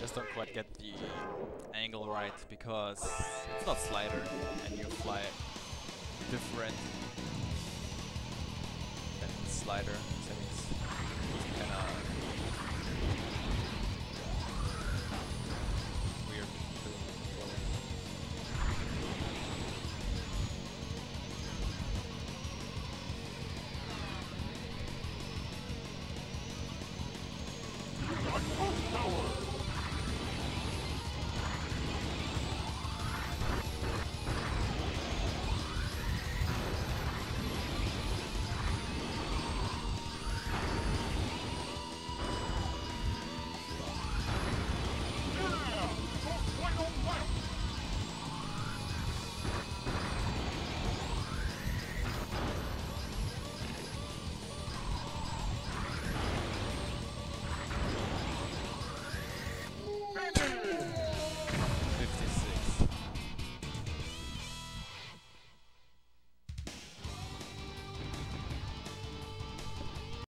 Just don't quite get the angle right because it's not slider and you fly different than slider.